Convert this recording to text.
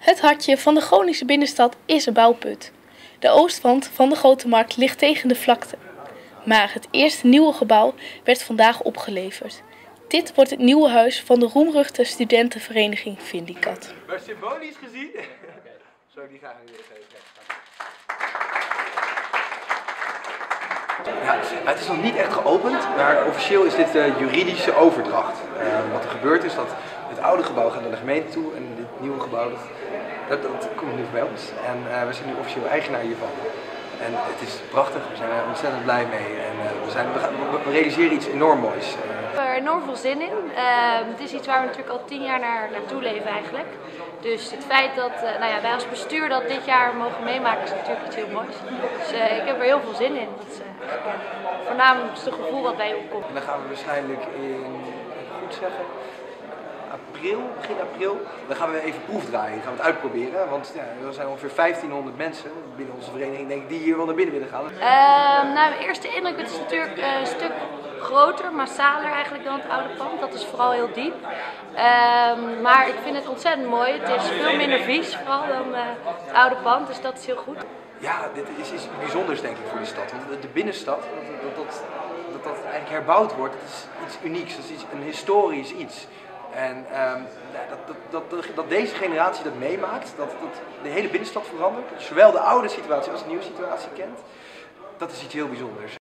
Het hartje van de Groningse binnenstad is een bouwput. De oostwand van de Grote Markt ligt tegen de vlakte. Maar het eerste nieuwe gebouw werd vandaag opgeleverd. Dit wordt het nieuwe huis van de roemruchte studentenvereniging Vindicat. Maar symbolisch gezien. Zou ik die graag weer geven? Ja, het is nog niet echt geopend, maar officieel is dit de juridische overdracht. Eh, wat er gebeurt is dat het oude gebouw gaat naar de gemeente toe en dit nieuwe gebouw dat, dat, dat komt nu bij ons. En eh, we zijn nu officieel eigenaar hiervan. En het is prachtig, we zijn er ontzettend blij mee en eh, we, zijn, we, gaan- we- realiseren iets enorm moois. Eh, Ik heb er enorm veel zin in. Ehm, het is iets waar we natuurlijk al tien jaar naar, naartoe leven eigenlijk. Dus het feit dat eh, nou ja, wij als bestuur dat dit jaar mogen meemaken is natuurlijk iets heel moois. Dus eh, ik heb er heel veel zin in. Dat is eh, eh, voornamelijkste gevoel wat bij opkomt. En dan gaan we waarschijnlijk in, goed zeggen, april, begin april, dan gaan we even proefdraaien. Dan gaan we het uitproberen. Want ja, er zijn ongeveer 1500 mensen binnen onze vereniging denk ik, die hier wel naar binnen willen gaan. Nou, mijn eerste indruk, het is natuurlijk eh, een stuk groter, massaler eigenlijk dan het oude pand. Dat is vooral heel diep. Ehm, maar ik vind het ontzettend mooi. Het is veel minder vies vooral dan eh, het oude pand, dus dat is heel goed. Ja, dit is iets bijzonders denk ik voor de stad. Want de, binnenstad, dat dat, dat, dat dat eigenlijk herbouwd wordt, dat is iets unieks. Dat is iets, een historisch iets. En ehm, dat, dat, dat, dat deze generatie dat meemaakt, dat de hele binnenstad verandert, zowel de oude situatie als de nieuwe situatie kent, dat is iets heel bijzonders.